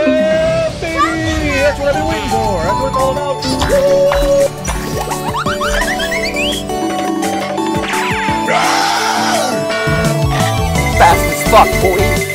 Yeah, baby! That's what I've been waiting for. That's what it's all about. Fast as fuck, boy.